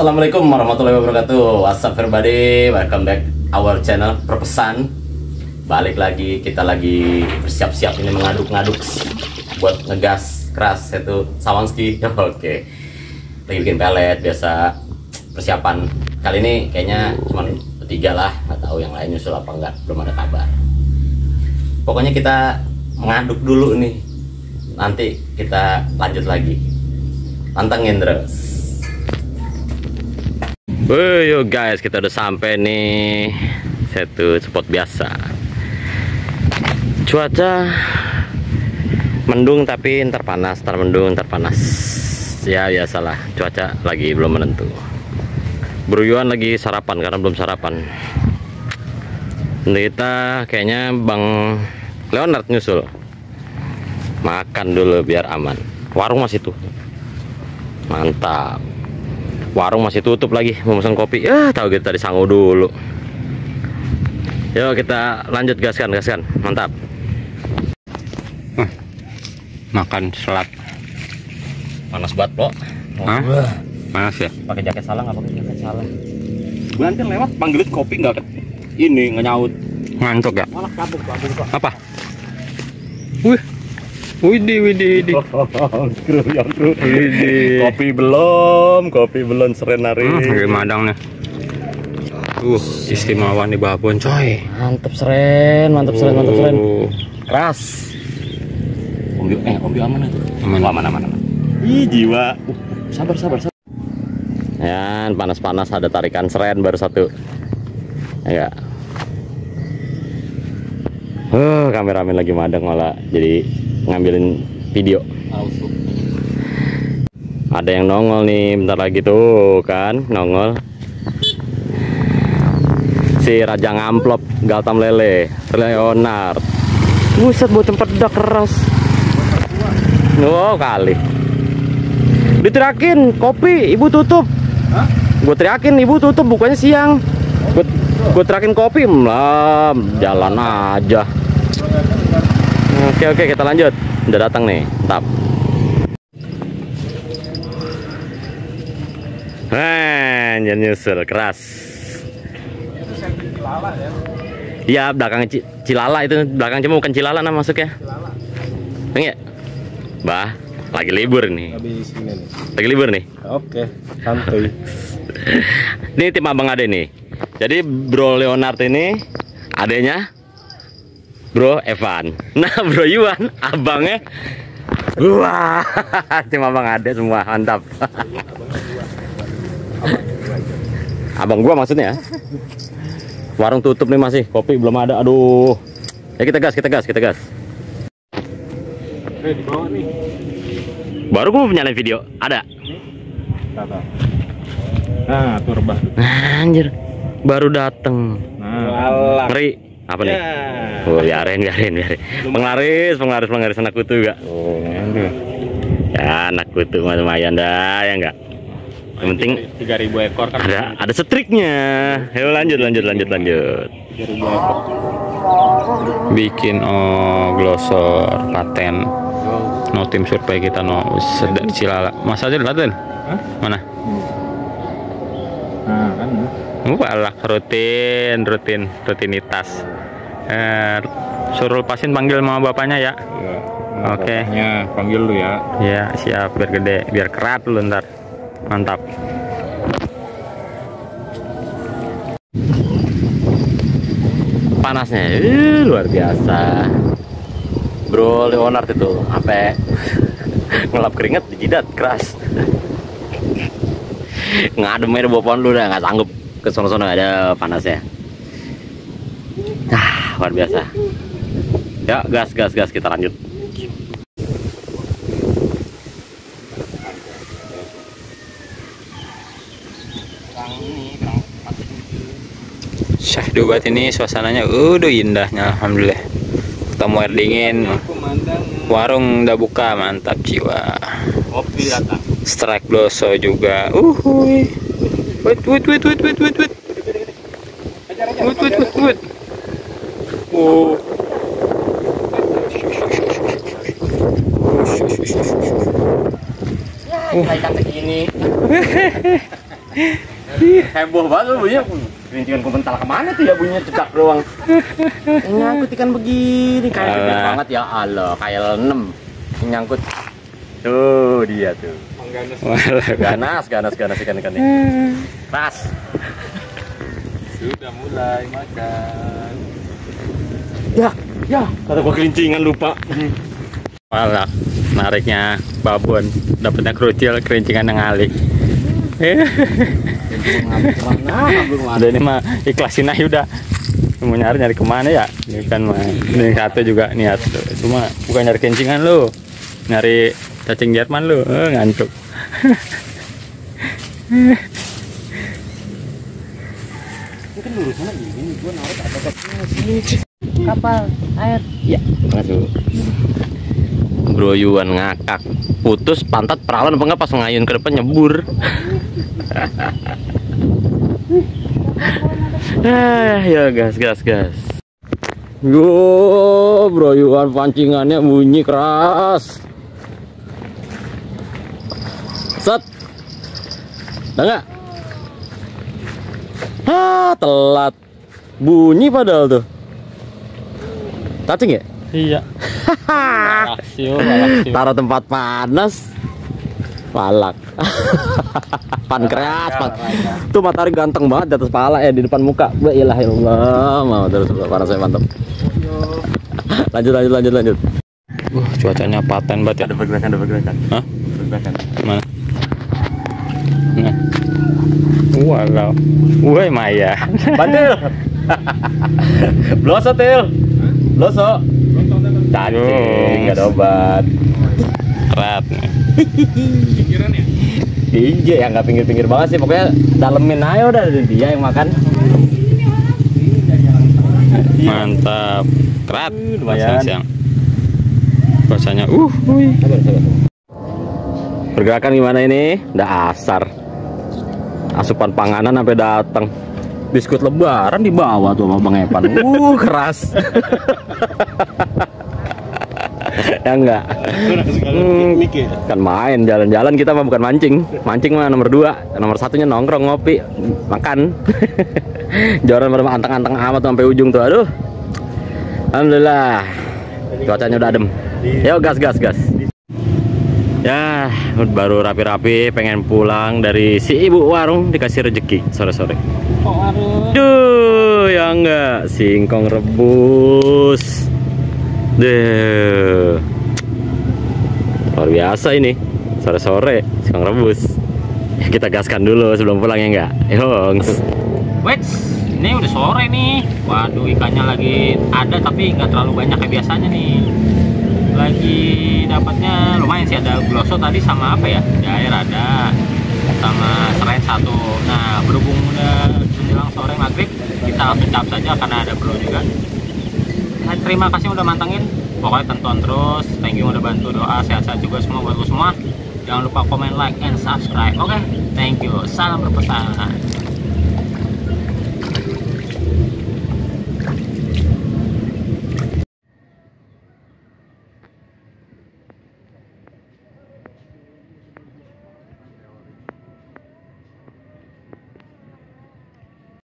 Assalamualaikum warahmatullahi wabarakatuh. What's up everybody? Welcome back our channel Perpesan. Balik lagi Kita lagi bersiap-siap ini mengaduk-ngaduk Buat ngegas keras Itu Sawanski Oke. Lagi bikin pelet Biasa persiapan. Kali ini kayaknya cuma bertiga lah Nggak tahu yang lain nyusul apa enggak Belum ada kabar. Pokoknya kita mengaduk dulu nih. Nanti kita lanjut lagi. Pantengin terus Woi yo guys, kita udah sampai nih satu spot biasa. Cuaca mendung tapi ntar panas, ntar mendung, ntar panas. Ya biasalah, cuaca lagi belum menentu. Beruyuan lagi sarapan karena belum sarapan. Kita kayaknya Bang Leonard nyusul. Makan dulu biar aman. Warung masih tuh. Mantap warung masih tutup lagi mau pesan kopi. Ya tahu kita tadi sangu dulu. Yuk kita lanjut gaskan gaskan. Mantap. Makan selat. Panas banget Hah? panas ya? Pakai jaket salah nggak pakai jaket salah Bantir lewat panggilin kopi nggak ini nggak nyaut. Ngantuk ya? Malah kabur apa? Wih Widih, widih, widih. kru yang kru Widih. kopi belum kopi belum seren hari. Hmm, madang nih. Uh, istimewa nih babon coy. mantep seren mantep seren mantep seren Uh, keras. Ombi eh ombi aman itu Aman. Aman aman aman. Ih jiwa. Uh, sabar sabar sabar. Ya panas-panas ada tarikan seren baru satu. Ya enggak Uh, kameramen lagi madang malah jadi ngambilin video. Ada yang nongol nih bentar lagi tuh kan nongol. Si raja ngamplop galtam lele Leonard. Buset bocem pedak keras. Oh kali. Diterakin kopi ibu tutup. Gue teriakin ibu tutup bukannya siang. Gue terakin kopi melam jalan aja oke oke kita lanjut udah datang nih tap Nah, nyusul keras. Iya, belakang Ci- Cilala itu, belakang cuma bukan Cilala nama. Enggak ya? Bah, lagi libur nih. habis ini nih. Lagi libur nih. Oke, santuy. Ini tim Abang Ade nih. Jadi Bro Leonard ini adanya Bro Evan. Nah, Bro Yuan abangnya Wah, tim Abang Ade semua mantap. Abang gua maksudnya ya. Warung tutup nih masih, kopi belum ada. Aduh. Ya kita gas, kita gas, kita gas. Eh, di bawah nih. Baru gua nyalain video. Ada. Nah, tuh rebah. Anjir. Baru dateng. Nah, Ngeri. Apa nih? Oh, biarin, biarin, biarin. Penglaris, penglaris, penglaris anak kutu enggak? Oh. Ya, anak kutu lumayan dah, ya enggak? Yang penting 3000 ekor kan. ada ada striknya. Ayo lanjut, lanjut, lanjut, lanjut. 3000 ekor. bikin oh glosor paten. No tim survei kita no sedang cilala. Mas aja Laten. Mana? Nah, kan. Walah rutin, rutin, rutinitas. Eh, suruh lepasin panggil sama bapaknya ya. Ya. Oke. Ya, panggil lu ya. Ya siap biar gede, biar kerat lu ntar. Mantap. Panasnya eh, luar biasa. Bro Leonard itu sampai ngelap keringet di jidat keras. Ngadem aja bawa pohon lu udah nggak sanggup ke sono-sono ada panasnya. Ah, luar biasa. Ya, gas gas gas kita lanjut. Syahdu banget ini suasananya udah indahnya alhamdulillah. Ketemu air dingin. Warung udah buka, mantap jiwa. Kopi datang. Strike bloso juga. Uhuy. Wait, wait, wait, wait, wait, wait, wait. Wait, wait, wait, wait. Ikan segini. Heboh banget lu bunyinya. Kelincingan komentar ke mana tuh ya bunyinya cedak doang. Ini nyangkut ikan begini kayak gede banget ya Allah, kayak 6. Ini nyangkut. Tuh dia tuh. Walah, Ganas, ganas, ganas ikan ikannya. Ras. Sudah mulai makan. Ya, ya. Kata gua kelincingan lupa. Walah, nariknya babon, dapatnya kerucil, kerincingan yang alik. Ada ini mah ikhlasin aja udah. Mau nyari nyari ke mana ya? Ini kan mah ini satu juga niat. Cuma bukan nyari kencingan lu, nyari cacing Jerman lu, eh, ngantuk. Mungkin lurusannya gini, gua narik ada sini. Kapal air. Ya, masuk. Groyuan ngakak. Putus pantat perawan apa enggak pas ngayun ke depan nyebur. ah, ya gas gas gas. Yo, broyuan pancingannya bunyi keras. Set. Enggak? Ah, telat. Bunyi padahal tuh. Cacing ya? Iya. Taruh tempat panas. Palak. pan keras, pan. Tuh matahari ganteng banget di atas pala ya di depan muka. La ilaha illallah. Mau terus panas saya mantap. lanjut lanjut lanjut lanjut. Wah, cuacanya paten banget ya. Ada pergerakan, ada pergerakan. Hah? Pergerakan. Mana? Nah. Walau. Woi Maya. Bandel. Bloso til. Bloso. Cacing, nggak ada obat. Rat. Iya, yang nggak pinggir-pinggir banget sih. Pokoknya dalemin aja udah dia yang makan. Mantap. Rat. lumayan. Siang. Rasanya uh, wih. Pergerakan gimana ini? Udah asar. Asupan panganan sampai datang. Biskuit lebaran dibawa tuh sama Bang Epan. Uh, keras. ya enggak. Hmm, kan main jalan-jalan kita mah bukan mancing. Mancing mah nomor dua, nomor satunya nongkrong ngopi, makan. Joran pada anteng-anteng amat sampai ujung tuh. Aduh. Alhamdulillah. Cuacanya udah adem. Yo gas gas gas. Ya, baru rapi-rapi pengen pulang dari si ibu warung dikasih rezeki sore-sore. Duh, ya enggak singkong rebus. Deh. Luar biasa ini. Sore-sore singkong rebus. Ya, kita gaskan dulu sebelum pulang ya enggak? Yongs. Wait, ini udah sore nih. Waduh, ikannya lagi ada tapi nggak terlalu banyak kayak biasanya nih. Lagi dapatnya lumayan sih ada gloso tadi sama apa ya? Air ada sama serai satu. Nah, berhubung udah menjelang sore maghrib, kita langsung cap saja karena ada bro juga. Nah, terima kasih udah mantengin. Pokoknya tonton terus. Thank you udah bantu doa sehat-sehat juga semua buat lu semua. Jangan lupa komen, like, and subscribe. Oke, thank you. Salam berpesan.